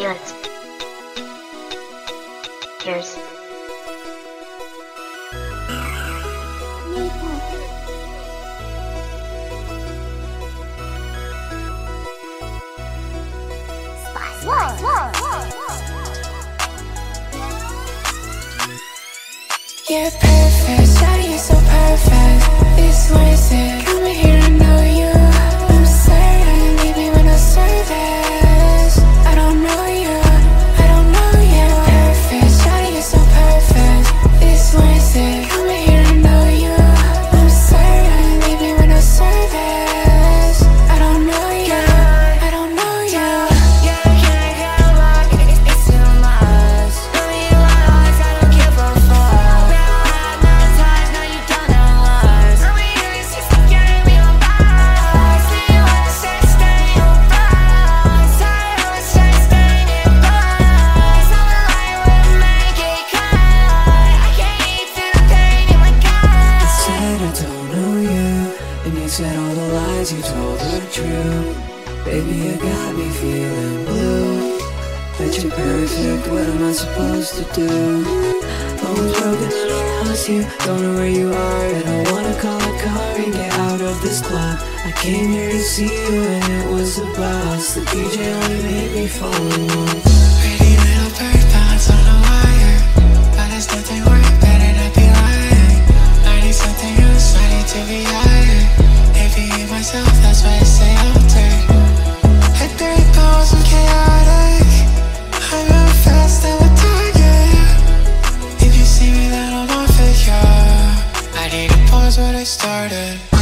Here's. Here's. You're perfect, shawty, you're so perfect It's worth it, coming here all the lies you told were true. Baby, you got me feeling blue. That you're perfect, what am I supposed to do? Phone's broken and I lost you. Don't know where you are And I wanna call a car and get out of this club. I came here to see you and it was a bust. The DJ only made me fall in love myself, that's why I say I'll turn Hectic goals, I'm chaotic I run fast I'm a target If you see me, then I'm on fire I need to pause what I started.